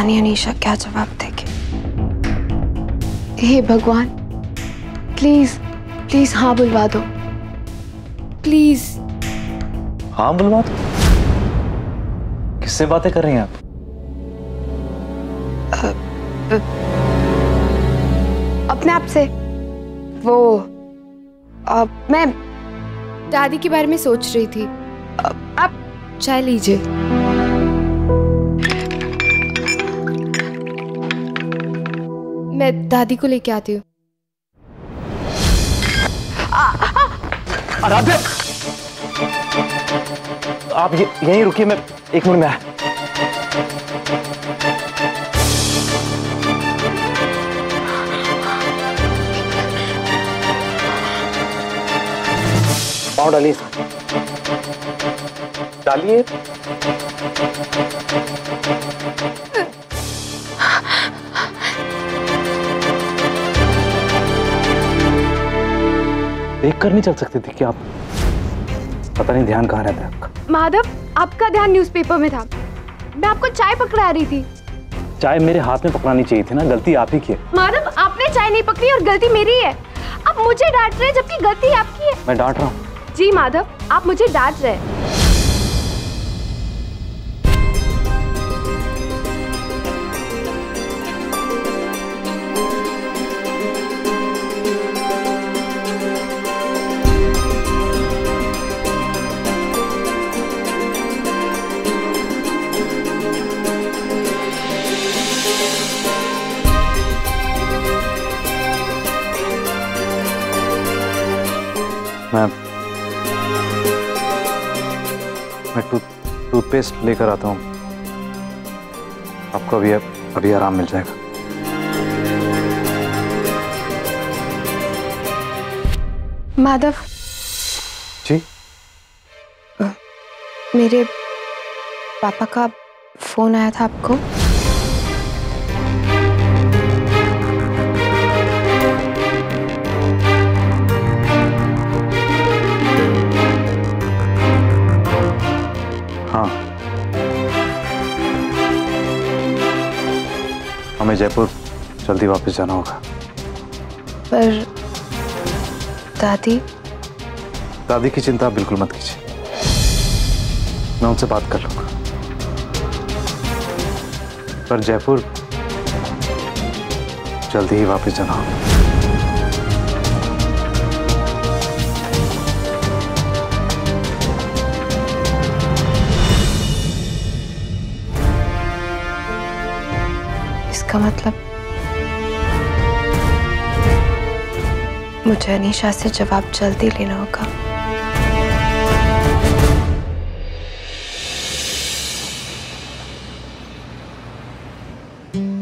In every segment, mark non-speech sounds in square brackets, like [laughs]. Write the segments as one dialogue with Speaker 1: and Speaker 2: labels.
Speaker 1: पता नहीं अनीशा क्या जवाब देगी? हे भगवान प्लीज़ प्लीज़ हाँ बुलवा दो। प्लीज़
Speaker 2: हाँ बुलवा दो? किससे बातें कर रही हैं आप?
Speaker 1: अपने आप से। वो आ, मैं दादी के बारे में सोच रही थी। आ, आप चाय लीजिए। मैं दादी को लेके आती हूँ।
Speaker 2: आप ये, यहीं रुकिए, मैं एक मिनट में आया। डालिए डालिए। देख कर नहीं चल सकते थे कि आप पता नहीं ध्यान कहाँ रहता है आपका।
Speaker 1: माधव आपका ध्यान न्यूज़पेपर में था। मैं आपको चाय पकड़ा रही थी।
Speaker 2: चाय मेरे हाथ में पकड़ानी चाहिए थी ना गलती आप ही की है।
Speaker 1: माधव आपने चाय नहीं पकड़ी और गलती मेरी है। आप मुझे डांट रहे हैं जबकि गलती आपकी है।
Speaker 2: मैं डांट रहा हूँ।
Speaker 1: जी माधव आप मुझे डांट रहे हैं।
Speaker 2: मैं मैं टूथ टूथपेस्ट लेकर आता हूँ। आपको अभी अभी आराम मिल जाएगा।
Speaker 1: माधव?
Speaker 2: जी?
Speaker 1: मेरे पापा का फ़ोन आया था आपको।
Speaker 2: जयपुर जल्दी वापस जाना होगा।
Speaker 1: पर दादी?
Speaker 2: दादी की चिंता बिल्कुल मत कीजिए। मैं उनसे बात कर लूँगा। पर जयपुर जल्दी ही वापस जाना होगा।
Speaker 1: इसका मतलब? मुझे अनीशा से जवाब जल्दी लेना होगा।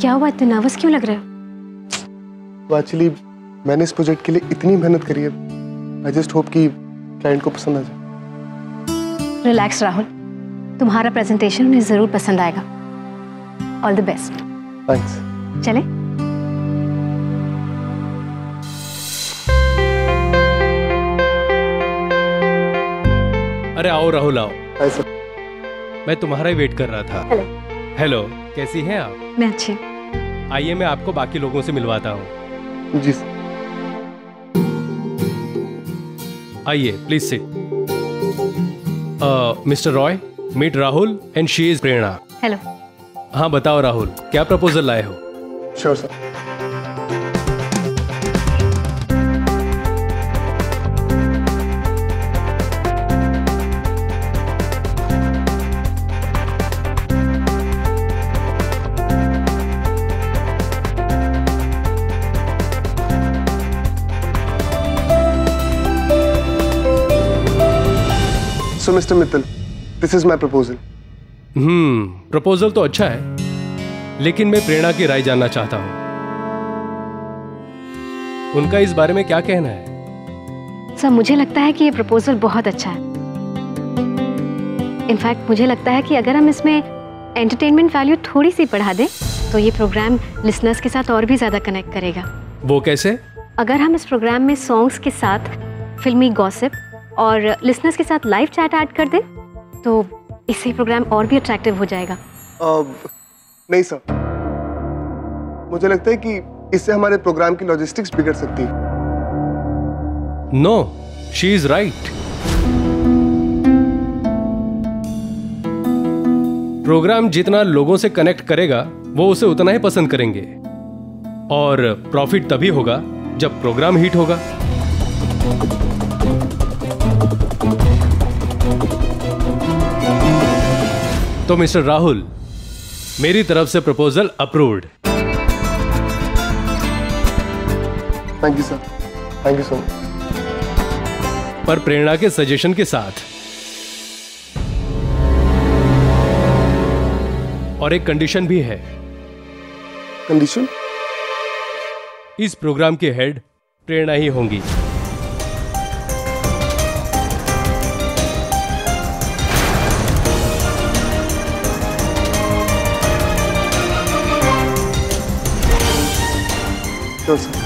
Speaker 3: क्या हुआ? इतने नर्वस क्यों लग रहे हो?
Speaker 4: तो एक्चुअली मैंने इस प्रोजेक्ट के लिए इतनी मेहनत करी है। आई जस्ट होप कि क्लाइंट को पसंद आ जाए।
Speaker 3: रिलैक्स राहुल तुम्हारा प्रेजेंटेशन उन्हें ज़रूर पसंद आएगा। ऑल द बेस्ट
Speaker 4: थैंक्स
Speaker 3: चले।
Speaker 5: अरे आओ राहुल आओ।
Speaker 4: सर
Speaker 5: मैं तुम्हारा ही वेट कर रहा था।
Speaker 3: हेलो
Speaker 5: हेलो कैसी हैं आप?
Speaker 3: मैं अच्छी
Speaker 5: आइए मैं आपको बाकी लोगों से मिलवाता हूँ।
Speaker 4: जी सर
Speaker 5: आइए please sit mister Roy meet Rahul and she is Prerna
Speaker 3: hello
Speaker 5: हाँ बताओ राहुल क्या प्रपोजल लाए हो
Speaker 4: sure sir So, Mr. Mittal, this is my proposal.
Speaker 5: हम्म प्रपोजल तो अच्छा है लेकिन मैं प्रेरणा की राय जानना चाहता हूँ। उनका इस बारे में क्या कहना है?
Speaker 3: सर मुझे लगता है कि ये प्रपोजल बहुत अच्छा है। इनफैक्ट मुझे लगता है कि अगर हम इसमें एंटरटेनमेंट वैल्यू थोड़ी सी बढ़ा दें तो ये प्रोग्राम लिसनर्स के साथ और भी ज़्यादा कनेक्ट करेगा।
Speaker 5: वो कैसे?
Speaker 3: अगर हम इस प्रोग्राम में सॉन्ग्स के साथ फिल्मी गॉसिप और लिसनर्स के साथ लाइव चैट ऐड कर दें तो इससे प्रोग्राम और भी अट्रैक्टिव हो जाएगा।
Speaker 4: Uh, नहीं सर मुझे लगता है कि इससे हमारे प्रोग्राम की लॉजिस्टिक्स बिगड़ सकती है।
Speaker 5: No she is right programme जितना लोगों से कनेक्ट करेगा, वो उसे उतना ही पसंद करेंगे। और प्रॉफिट तभी होगा जब प्रोग्राम हिट होगा। तो मिस्टर राहुल मेरी तरफ़ से proposal approved
Speaker 4: thank you sir thank you so much
Speaker 5: पर प्रेरणा के सजेशन के साथ। और एक कंडीशन भी है।
Speaker 4: कंडीशन
Speaker 5: इस प्रोग्राम के हेड प्रेरणा ही होंगी।
Speaker 4: श्योर सर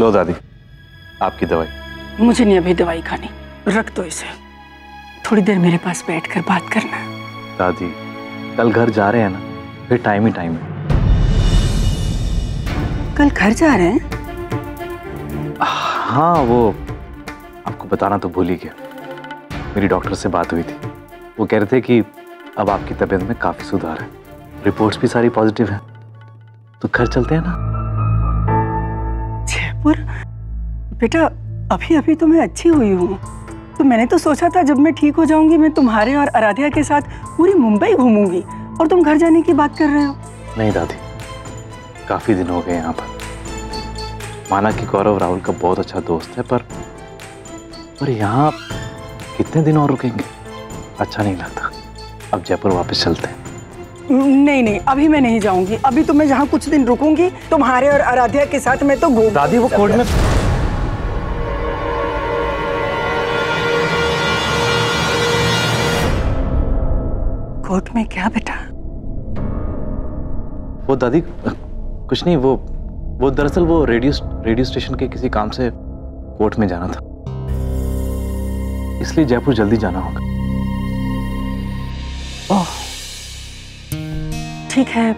Speaker 2: लो दादी आपकी दवाई।
Speaker 6: मुझे नहीं अभी दवाई खानी। रख दो इसे। थोड़ी देर मेरे पास बैठकर बात करना।
Speaker 2: दादी कल घर जा रहे हैं ना फिर टाइम ही टाइम है।
Speaker 6: कल घर जा रहे हैं?
Speaker 2: हाँ वो बताना तो भूल ही गया। मेरी डॉक्टर से बात हुई थी। वो कह रहे थे कि अब आपकी तबीयत में काफ़ी सुधार है। रिपोर्ट्स भी सारी पॉजिटिव हैं। तो घर चलते हैं ना।
Speaker 6: जयपुर बेटा अभी अभी तो मैं अच्छी हुई हूँ। तो मैंने तो सोचा था जब मैं ठीक हो जाऊँगी मैं तुम्हारे और आराध्या के साथ पूरी मुंबई घूमूँगी। और तुम घर जाने की बात कर रहे हो।
Speaker 2: नहीं दादी। काफ़ी दिन हो गए यहाँ पर। माना कि गौरव राहुल का बहुत अच्छा दोस्त है पर पर यहाँ कितने दिन और रुकेंगे? अच्छा नहीं लगता। अब जयपुर वापस चलते हैं।
Speaker 6: नहीं नहीं अभी मैं नहीं जाऊँगी। अभी तो मैं जहाँ कुछ दिन रुकूँगी तुम्हारे और आराध्या के साथ मैं तो घूम
Speaker 2: दादी वो कोर्ट में
Speaker 6: कोर्ट में क्या बेटा?
Speaker 2: वो दादी कुछ नहीं वो वो दरअसल वो रेडियो रेडियो स्टेशन के किसी काम से कोर्ट में जाना था। इसलिए जयपुर जल्दी जाना होगा।
Speaker 6: ओह ठीक है।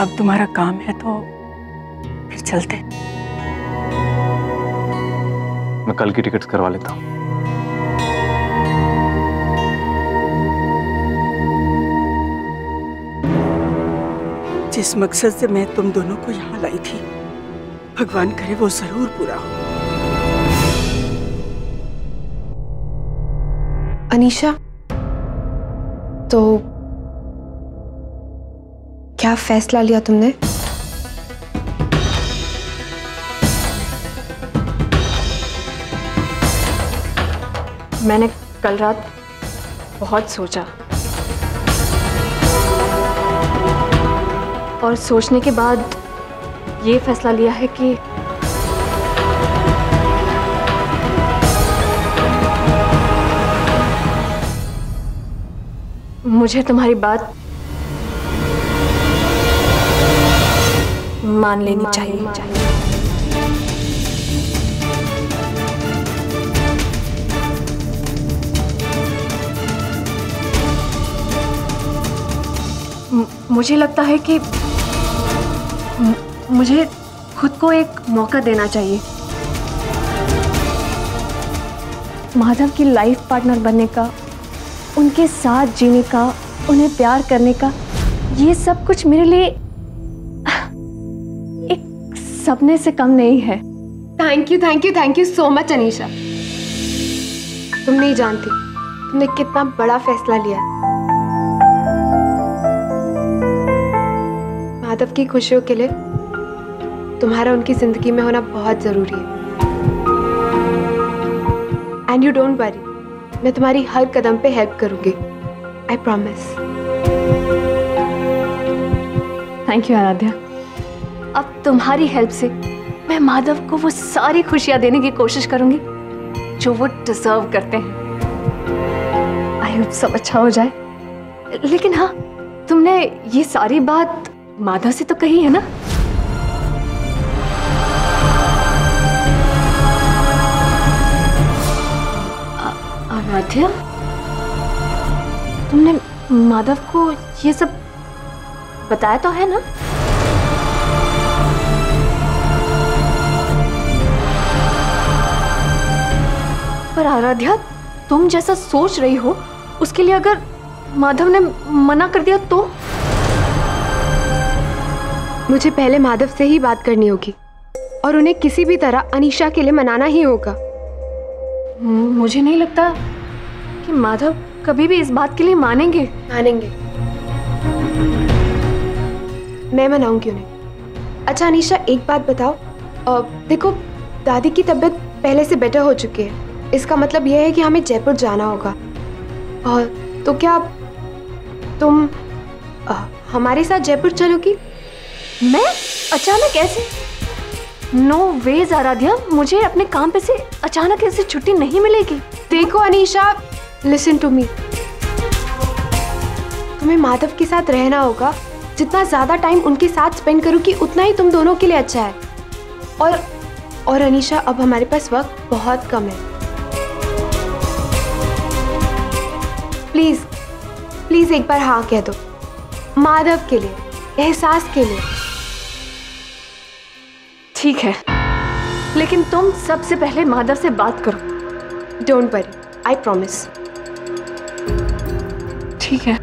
Speaker 6: अब तुम्हारा काम है तो फिर चलते।
Speaker 2: मैं कल की टिकट्स करवा लेता हूँ।
Speaker 6: जिस मकसद से मैं तुम दोनों को यहाँ लाई थी भगवान करे वो ज़रूर पूरा हो।
Speaker 1: अनीशा तो क्या फैसला लिया तुमने?
Speaker 7: मैंने कल रात बहुत सोचा। और सोचने के बाद ये फैसला लिया है कि मुझे तुम्हारी बात मान लेनी चाहिए। मु- मुझे लगता है कि मुझे खुद को एक मौका देना चाहिए। माधव की लाइफ पार्टनर बनने का उनके साथ जीने का, उन्हें प्यार करने का, ये सब कुछ मेरे लिए एक सपने से कम नहीं है।
Speaker 1: Thank you thank you thank you so much Anisha तुम नहीं जानती, तुमने कितना बड़ा फैसला लिया। माधव की खुशियों के लिए तुम्हारा उनकी ज़िंदगी में होना बहुत ज़रूरी है। एंड यू डोंट वरी मैं तुम्हारी हर कदम पे हेल्प करूँगी. I promise
Speaker 7: thank you Aradhya अब तुम्हारी हेल्प से मैं माधव को वो सारी खुशियाँ देने की कोशिश करूँगी जो वो डिजर्व करते हैं. आई होप सब अच्छा हो जाए. लेकिन हाँ तुमने ये सारी बात माधव से तो कही है ना? माधव को ये सब बताया तो है ना? पर आराध्या तुम जैसा सोच रही हो उसके लिए अगर माधव ने मना कर दिया तो?
Speaker 1: मुझे पहले माधव से ही बात करनी होगी और उन्हें किसी भी तरह अनीशा के लिए मनाना ही होगा।
Speaker 7: मुझे नहीं लगता कि माधव कभी भी इस बात के लिए मानेंगे?
Speaker 1: मानेंगे। मैं मनाऊँगी उन्हें। अच्छा अनिशा एक बात बताओ। अ, देखो दादी की तबीयत पहले से बेटर हो चुकी है। इसका मतलब यह है कि हमें जयपुर जाना होगा। और तो क्या तुम अ, हमारे साथ जयपुर चलोगी?
Speaker 7: मैं? अचानक ऐसे? No ways Aradhya. मुझे अपने काम पे से अचानक ऐसे छुट्टी नहीं मिलेगी।
Speaker 1: देखो अनीशा लिसन टू मी तुम्हें माधव के साथ रहना होगा। जितना ज़्यादा टाइम उनके साथ स्पेंड करोगी उतना ही तुम दोनों के लिए अच्छा है। और और अनीशा, अब हमारे पास वक्त बहुत कम है। प्लीज़ प्लीज़ एक बार हाँ कह दो। माधव के लिए, एहसास के लिए।
Speaker 7: ठीक है। लेकिन तुम सबसे पहले माधव से बात करो।
Speaker 1: डोंट वरी आई प्रॉमिस
Speaker 7: ठीक है।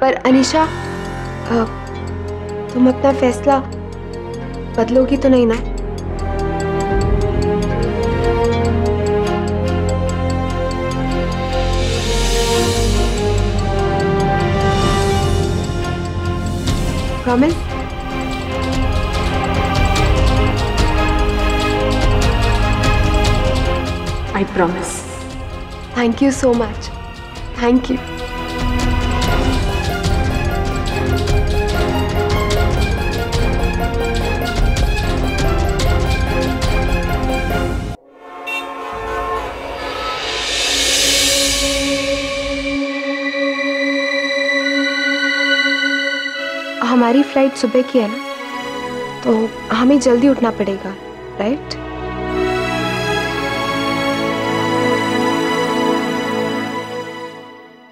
Speaker 1: पर अनिशा तुम अपना फैसला बदलोगी तो नहीं ना? Promise
Speaker 7: I promise
Speaker 1: thank you so much thank you हमारी फ़्लाइट सुबह की है ना तो हमें जल्दी उठना पड़ेगा राइट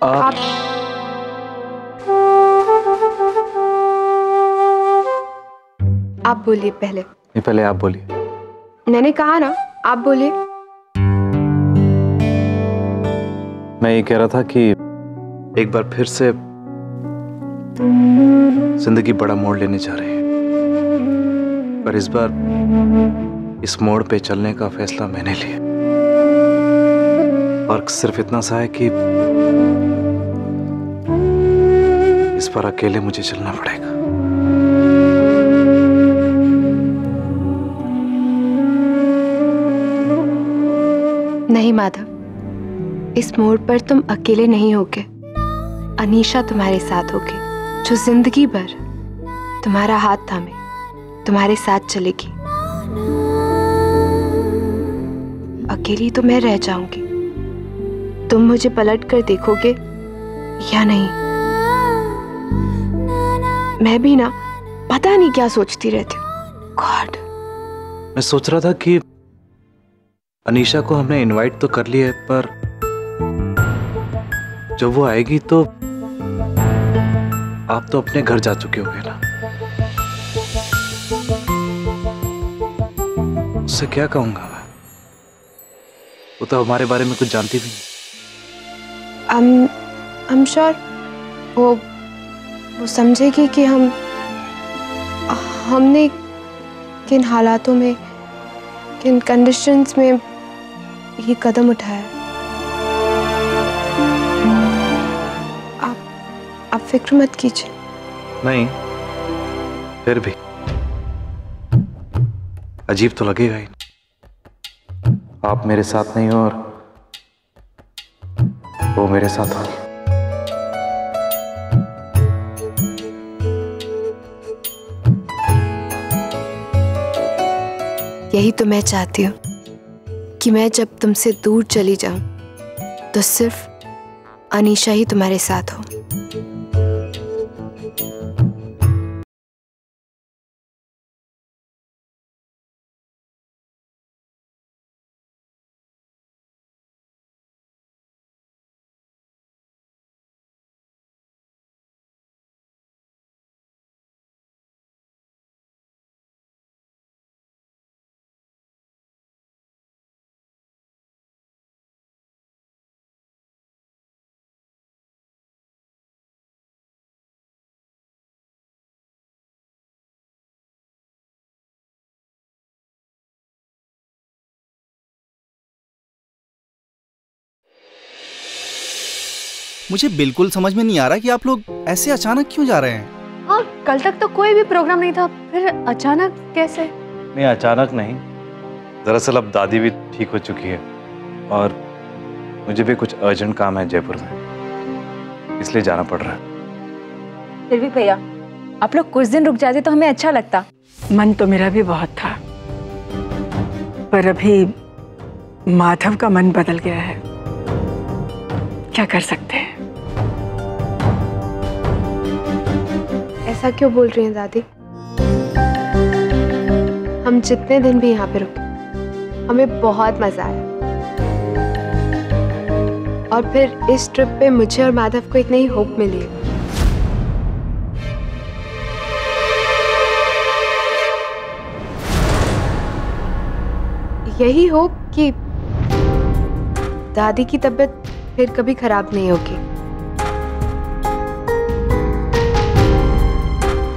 Speaker 2: आप
Speaker 1: आप बोलिए पहले।
Speaker 2: नहीं पहले आप बोलिए।
Speaker 1: मैंने कहा ना आप बोलिए।
Speaker 2: मैं ये कह रहा था कि एक बार फिर से ज़िंदगी बड़ा मोड़ लेने जा रही है। पर इस बार इस मोड़ पे चलने का फैसला मैंने लिया। फ़र्क सिर्फ़ इतना सा है कि इस पर अकेले मुझे चलना पड़ेगा।
Speaker 1: नहीं माधव, इस मोड़ पर तुम अकेले नहीं होगे। अनीशा तुम्हारे साथ होगी। जो ज़िंदगी भर तुम्हारा हाथ थामे, तुम्हारे साथ चलेगी। अकेली तो मैं रह जाऊँगी। तुम मुझे पलट कर देखोगे या नहीं? मैं भी ना, पता नहीं क्या सोचती रहती गॉड
Speaker 2: मैं सोच रहा था कि अनीशा को हमने इनवाइट तो कर लिया है, पर जब वो आएगी तो आप तो अपने घर जा चुके होंगे ना। उससे क्या कहूँगा मैं? वो तो हमारे बारे में कुछ जानती भी नहीं।
Speaker 1: I'm, I'm sure वो वो समझेगी कि हम हमने किन हालातों में किन कंडीशंस में ये कदम उठाया। आप फ़िक्र मत कीजिए।
Speaker 2: नहीं फिर भी। अजीब तो लगेगा ही। आप मेरे साथ नहीं हो और वो मेरे साथ होगी
Speaker 1: यही तो मैं चाहती हूँ कि मैं जब तुमसे दूर चली जाऊँ तो सिर्फ़ अनीशा ही तुम्हारे साथ हो।
Speaker 8: मुझे बिल्कुल समझ में नहीं आ रहा कि आप लोग ऐसे अचानक क्यों जा रहे हैं।
Speaker 7: हाँ कल तक तो कोई भी प्रोग्राम नहीं था फिर अचानक कैसे?
Speaker 2: नहीं अचानक नहीं। दरअसल अब दादी भी ठीक हो चुकी है और मुझे भी कुछ अर्जेंट काम है जयपुर में। इसलिए जाना पड़ रहा है।
Speaker 9: फिर भी भैया आप लोग कुछ दिन रुक जाते तो हमें अच्छा लगता।
Speaker 6: मन तो मेरा भी बहुत था पर अभी माधव का मन बदल गया है। क्या कर सकते हैं?
Speaker 1: ऐसा क्यों बोल रही हैं दादी? हम जितने दिन भी यहाँ पे रुके, हमें बहुत मज़ा आया। और फिर इस ट्रिप पे मुझे और माधव को एक नई होप मिली। यही होप कि दादी की तबीयत फिर कभी खराब नहीं होगी।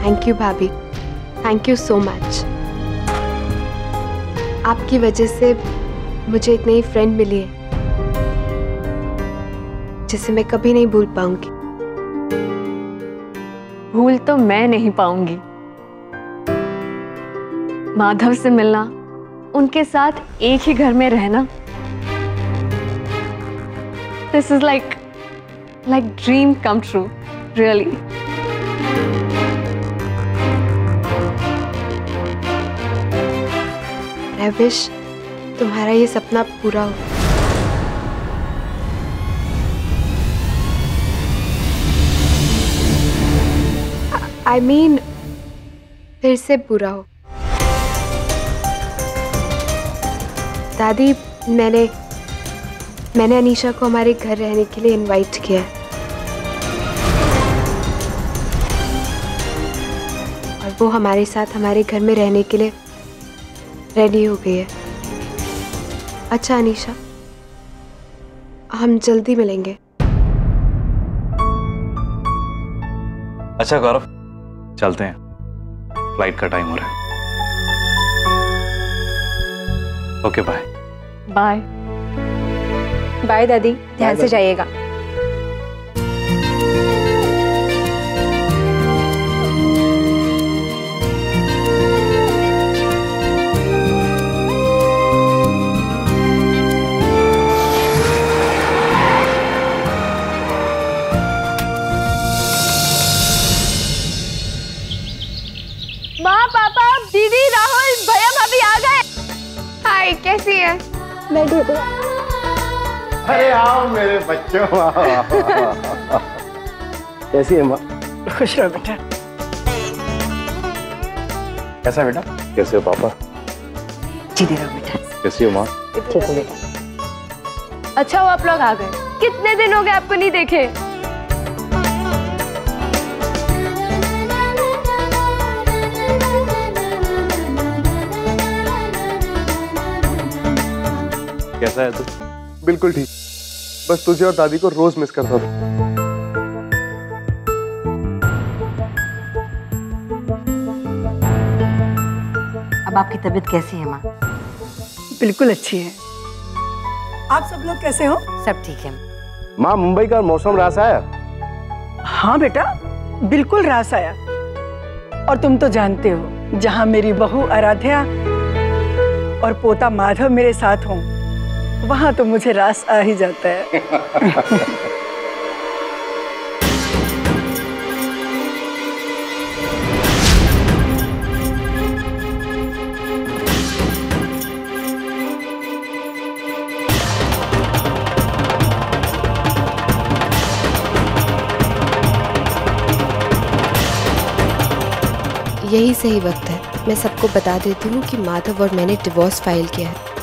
Speaker 1: थैंक यू भाभी. थैंक यू सो मच आपकी वजह से मुझे एक नई फ्रेंड मिली है, जिसे मैं कभी नहीं भूल पाऊँगी.
Speaker 7: भूल तो मैं नहीं पाऊँगी. माधव से मिलना, उनके साथ एक ही घर में रहना. This is like like dream come true really
Speaker 1: I wish. तुम्हारा ये सपना पूरा हो। आई I मीन mean, फिर से पूरा हो। दादी मैंने मैंने अनीशा को हमारे घर रहने के लिए इनवाइट किया है। और वो हमारे साथ हमारे घर में रहने के लिए रेडी हो गई है। अच्छा अनीशा हम जल्दी मिलेंगे।
Speaker 2: अच्छा गौरव चलते हैं। फ़्लाइट का टाइम हो रहा है। Okay bye.
Speaker 7: बाय।
Speaker 9: बाय दादी। ध्यान से जाइएगा। [laughs]
Speaker 10: कैसी है माँ?
Speaker 6: खुश रहो बेटा।
Speaker 10: कैसा है बेटा? कैसे हो पापा?
Speaker 6: जीते रहो बेटा।
Speaker 10: कैसी हो माँ?
Speaker 9: ठीक है बेटा।
Speaker 7: अच्छा वो आप लोग आ गए। कितने दिन हो गए आपको नहीं देखे?
Speaker 2: कैसा है तू?
Speaker 4: बिल्कुल ठीक। बस तुझे और दादी को रोज मिस करता था।
Speaker 9: अब आपकी तबीयत कैसी है माँ?
Speaker 6: बिल्कुल अच्छी है। आप सब लोग कैसे हो?
Speaker 9: सब ठीक है
Speaker 10: माँ। मुंबई का मौसम रास आया?
Speaker 6: हाँ बेटा बिल्कुल रास आया। और तुम तो जानते हो जहाँ मेरी बहू आराध्या और पोता माधव मेरे साथ हों वहाँ तो मुझे रास आ ही जाता है।
Speaker 1: यही सही वक्त है। मैं सबको बता देती हूँ कि माधव और मैंने डिवोर्स फ़ाइल किया है।